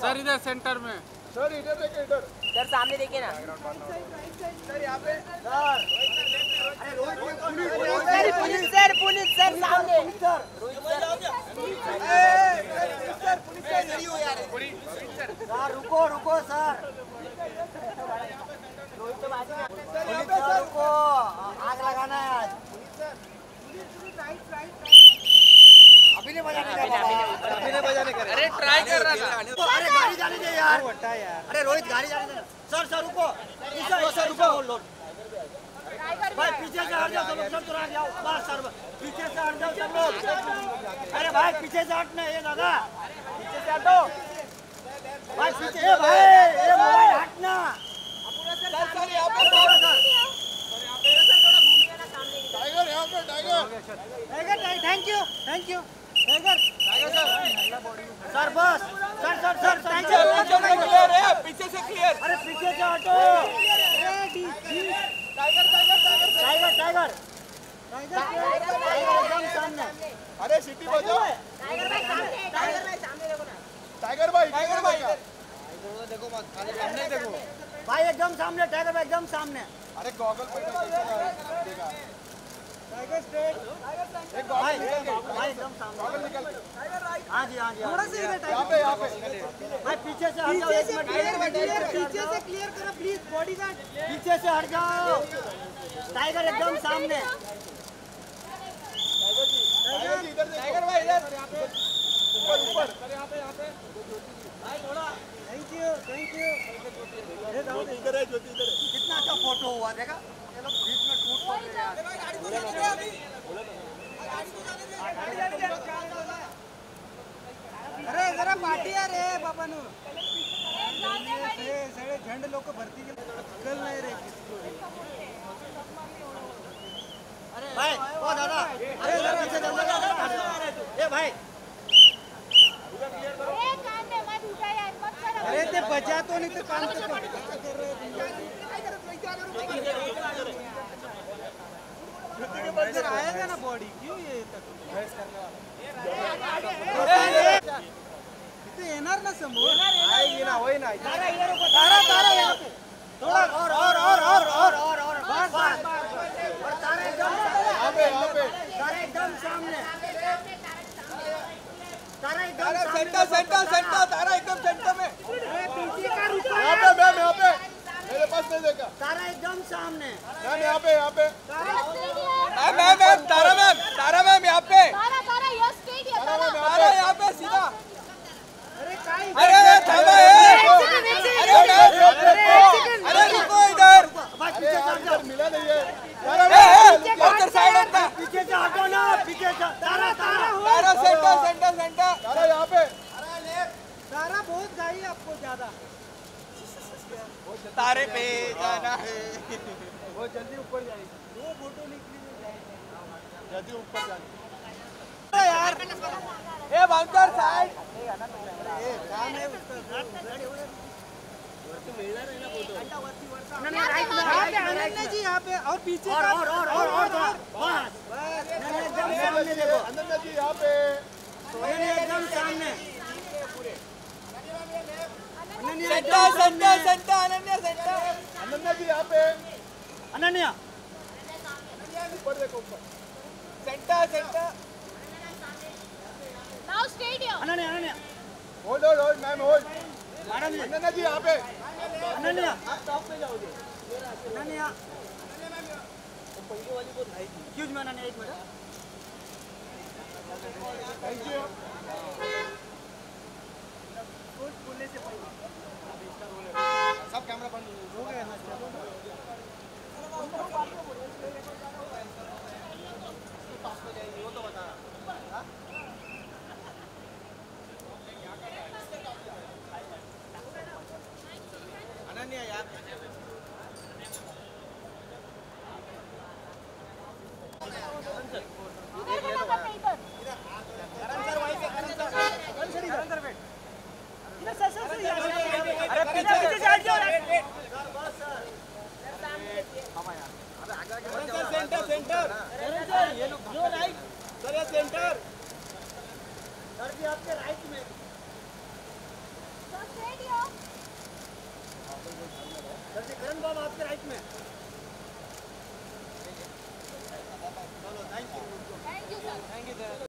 Sir इधर centre में। Sir इधर देखिए इधर। सर सामने देखिए ना। सर यहाँ पे। Sir. Sir police. Sir police sir सामने। सर। पुलिस सर रुको रुको सर रोहित तो बाजू में पुलिस सर रुको आग लगाना है आज अभी नहीं बजाने का बाबा अभी नहीं बजाने का अरे ट्राई कर रहा था अरे गाड़ी जाने दे यार। अरे रोहित गाड़ी जाने दे सर सर रुको। सर सर रुको। भाई पीछे से हट जाओ सब लोग सब तुरंत जाओ। बस सर पीछे से हट जाओ सब लोग। अरे भाई पीछे से हटना ये दादा। पीछे से हटो। भाई पीछे ए भाई ये मोबाइल हटना। सर सर यहाँ पे टाइगर यहाँ पे Tiger Tiger thank you thank you Tiger sir बस sir sir sir thank you clear है पीछे से क्लियर अरे पीछे से हटो। Tiger Tiger Tiger Tiger Tiger Tiger Tiger एकदम सामने। अरे सिटी बजाओ। टाइगर भाई सामने टाइगर भाई सामने देखो ना। टाइगर भाई टाइगर भाई देखो मत खाली सामने देखो भाई एकदम सामने टाइगर भाई एकदम सामने। अरे गॉगल पे देखा टाइगर स्ट्रेट एक भाई एकदम सामने। गॉगल निकल जी हाँ जी थोड़ा सा यहाँ पे यहाँ पे भाई पीछे से हट जाओ एक मिनट पीछे से क्लियर करो प्लीज़ बॉडी गार्ड पीछे से हट जाओ टाइगर एकदम सामने टाइगर जी इधर टाइगर भाई इधर ऊपर ऊपर थैंक यू थैंक यू इधर है ज्योति इधर है कितना अच्छा फ़ोटो हुआ देखा ये लोग बीच में टूट पड़ रहे हैं यार अरे जरा पार्टी यार रे बाबा नु सगळे झंड लोक भरती कल. नाही रे भाई ओ दादा. अरे जरा पीछे चल ए भाई. अरे ते बजातो नाही तर काम तर आएगा ना बॉडी क्यों ये तिथे येणार ना समोर आएगी ना वही ना तारा तारा यहाँ पे। थोड़ा और और और और और और और बस बस और तारा एकदम यहाँ पे यहाँ पे तारा एकदम सामने। तारा एकदम सेंटर सेंटर सेंटर तारा एकदम सेंटर में। पीछे का रुको यहाँ पे मैम यहाँ पे। मेरे पास नहीं देखा। तारा एकदम सामने। मैम यहाँ पे यहाँ पे Tara ma'am ma'am ma'am Tara ma'am Tara ma'am यहाँ पे तारा यस स्टेट या तारा तारा मैम तारा यहाँ पे सीधा अरे काय अरे अरे थांबा ए अरे मैम अरे रुको इधर भाई पीछे से हट जाओ मिला नहीं है तारा मैम उधर साइड हटना पीछे से हटो ना पीछे से Tara Tara Tara centre centre centre Tara यहाँ पे तारा बहुत गाई आपको ज़्यादा तारे पे जाना है। बहुत जल्दी ऊपर जाएगी। दो फ़ोटो निकली जल्दी ऊपर जाना। यार ए बाउंसर साइड। अनन्या जी यहाँ पे और पीछे और और और और और बस। अनन्या एकदम सामने देखो। अनन्या जी यहाँ पे एकदम सामने। Ananya centre centre centre Ananya centre Ananya ji यहाँ पे। अनन्या। ऊपर देखो ऊपर। Centre centre now state Ananya Ananya. Hold hold hold ma'am hold. Ananya ji यहाँ पे। अनन्या। आप टॉप पे जाओगे। अनन्या। एक्सक्यूज मी अनन्या एक मिनट। थैंक यू सब कैमरा बंद हो गया अनन्या यार अरे पीछे पीछे से हट जाओ सेंटर सेंटर जो राइट सर ये सेंटर सर जी आपके राइट में stadium. सर जी करण बाबा आपके राइट में thank you thank you sir.